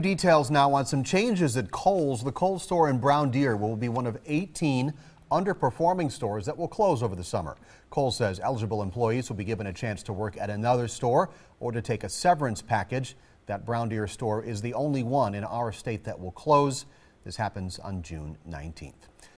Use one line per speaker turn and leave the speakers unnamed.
Details now on some changes at Kohl's. The Kohl's store in Brown Deer will be one of 18 underperforming stores that will close over the summer. Kohl's says eligible employees will be given a chance to work at another store or to take a severance package. That Brown Deer store is the only one in our state that will close. This happens on June 19th.